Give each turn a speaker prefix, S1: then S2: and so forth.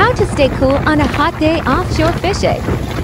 S1: How to stay cool on a hot day offshore fishing.